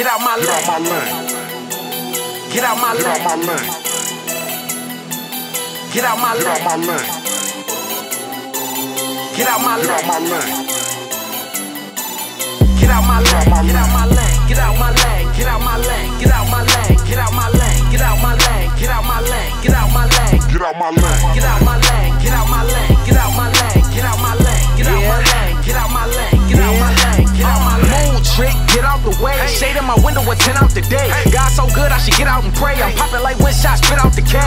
Get out my lane. Get out my lane. lane. Get out my Get out my lane. lane. Get out my Get out my lane. lane. Get out my Get out my lane. lane. Get out my lane. Get out my lane. Get out my lane. Get out my lane. Get out my lane. Get out my lane. Get out my lane. Get out my lane. Get out my lane. Get out my lane. Get out my lane, my window with 10 out the day. God so good, I should get out and pray. I'm popping like when shots spit out the K.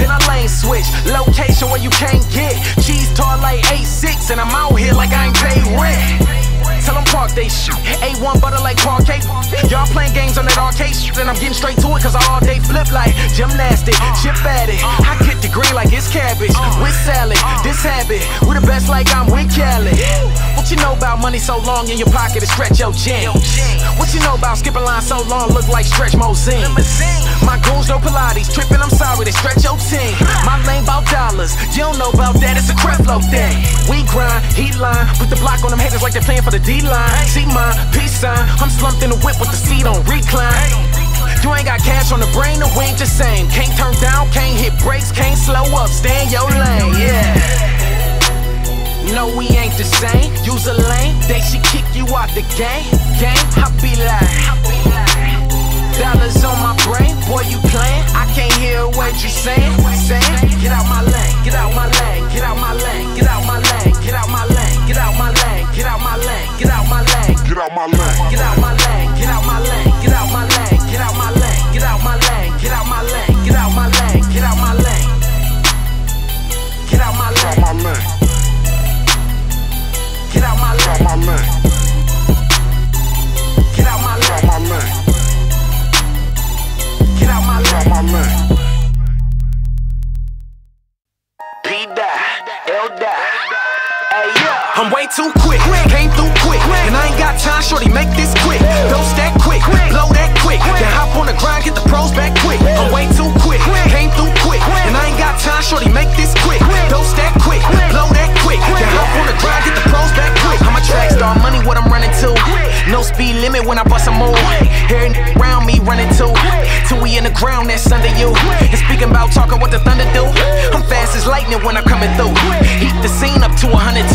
Then I lane switch, location where you can't get. Cheese tall like 8'6, and I'm out here like I ain't paid rent. Tell them park they shit. A1 butter like parquet. Y'all playing games on that arcade shit, and I'm getting straight to it cause I all day flip like gymnastic. Chip at it. I green like it's cabbage. With salad, this habit. We the best like I'm with Khaled. What you know about money so long in your pocket to stretch your jeans? What you know about skipping line so long look like stretch Mozine? My goons no Pilates, tripping, I'm sorry, they stretch your team. My lane bout dollars, you don't know about that, it's a Creflo thing. We grind, heat line, put the block on them haters like they're playing for the D line. See mine, peace sign, I'm slumped in the whip with the seat on recline. You ain't got cash on the brain, the we ain't the same. Can't turn down, can't hit brakes, can't slow up, stay in your lane, yeah. No, we ain't the same. Use a lane, they should kick you out the game. Game, I be like. Dollars on my brain, boy, you playing? I can't hear what you saying. Saying, Get out my lane, get out my lane, get out my lane, get out my lane, get out my lane, get out my lane, get out my lane, get out my lane. Get out my lane. I'm way too quick, came through quick, and I ain't got time, shorty, make this quick. Dose that quick, blow that quick, then hop on the grind, get the when I bust a move. Hearing around me running too. Till we in the ground, that's under you. And speaking about talking what the thunder do. I'm fast as lightning when I'm coming through. Heat the scene up to 102.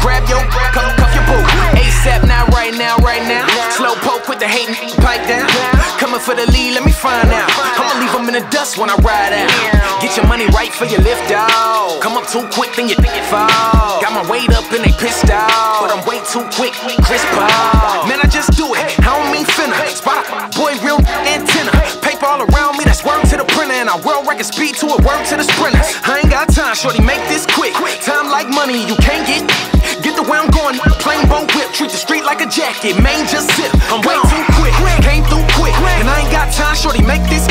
Grab your cuff, cuff your boo. ASAP now, right now, right now. Slow poke with the hating pipe down. Coming for the lead, let me find out. I'ma leave them in the dust when I ride out. Get your money right for your lift out. Come up too quick, then you think it fall. Got my weight up And I world record speed to a word to the sprinters. I ain't got time, shorty, make this quick. Time like money, you can't get. Get the way I'm going, plain bone whip. Treat the street like a jacket, main just sip. I'm way too quick, came through quick. And I ain't got time, shorty, make this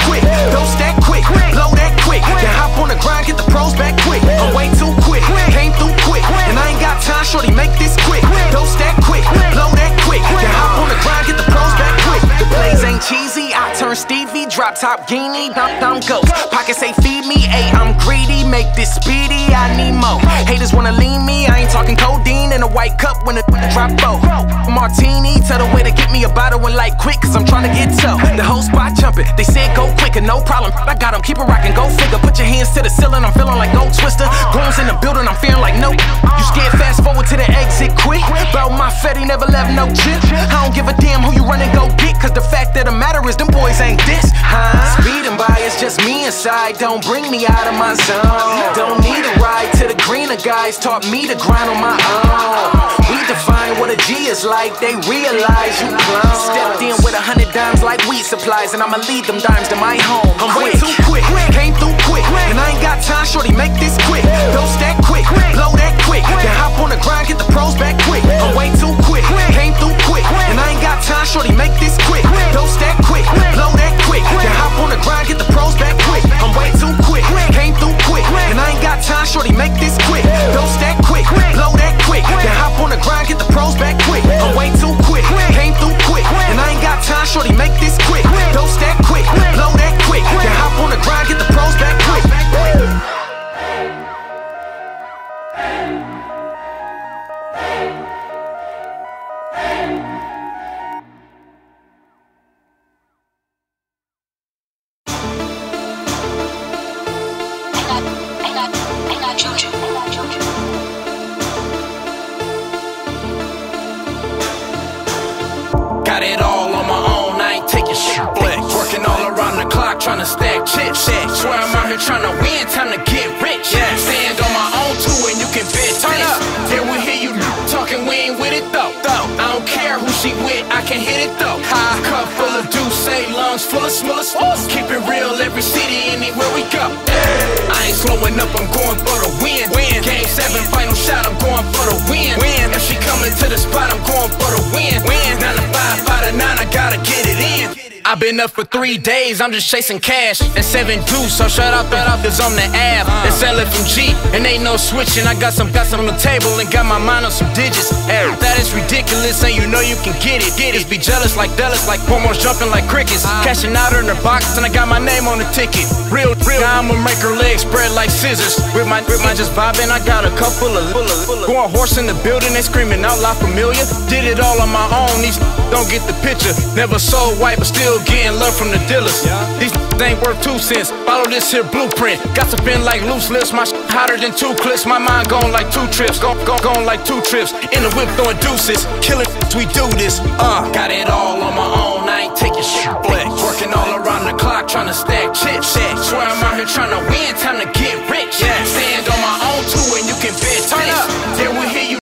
drop top guinea, dump ghost. Pockets say feed me, ayy, I'm greedy, make this speedy, I need more. Haters wanna lean me, I ain't talking codeine in a white cup when the drop low. Martini, tell the way to get me a bottle and light quick, cause I'm trying to get toe. The whole spot jumping, they said go quicker, no problem. I got 'em, keep it rockin', go figure. Put your hands to the ceiling, I'm feeling like no twister. Goons in the building, I'm feeling like no. You scared fast forward to the exit quick. About my fetty, never left no chip. I don't give a damn who you run and go get, cause the fact of the matter is, them boys ain't this. Huh? Speeding by, it's just me inside. Don't bring me out of my zone. Don't need a ride to the greener guys, taught me to grind on my own. We define what a G is like, they realize you clown. Stepped in with a hundred dimes like weed supplies, and I'ma lead them dimes to my home. I'm way too quick, came through quick, and I ain't got time, shorty, make this quick. Dose got it all on my own, I ain't taking shit. Flex. Working all around the clock, trying to stack chips. Swear I'm out here trying to win, time to get rich. Yeah. Stand on my own too, and you can bet Turn up. Yeah, we hear you talking, we ain't with it though. though. I don't care who she with, I can hit it though. High cup full of juice, lungs full of smill Keep it real, every city, anywhere we go. I ain't slowing up, I'm going for the win. win. Game seven, final shot, I'm going for the win. win. If she coming to the spot, I'm going for the win. I've been up for three days, I'm just chasing cash. And seven juice, so shut up, that up is on the app. Uh. They sell it from G, and ain't no switching. I got some, got some on the table, and got my mind on some digits. Hey, that is ridiculous, and you know you can get it. Get it. Be jealous like Dallas, like promos jumping like crickets. Uh. Cashing out in the box, and I got my name on the ticket. Real, real. Now I'ma make her legs spread like scissors. With my, with my just vibing, I got a couple of, full of, full of. Going horse in the building, they screaming out loud familiar. Did it all on my own, these don't get the picture. Never sold white, but still getting love from the dealers. These ain't worth two cents. Follow this here blueprint. Got to spin like loose lips. My hotter than two clips. My mind going like two trips. Go, go, going like two trips. In the whip throwing deuces. Killing we do this. Uh, got it all on my own. I ain't taking shit. Flex. Working all around the clock trying to stack chips. Swear I'm out here trying to win. Time to get